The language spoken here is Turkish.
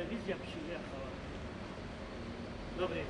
telewizja przyjechała. Dobry.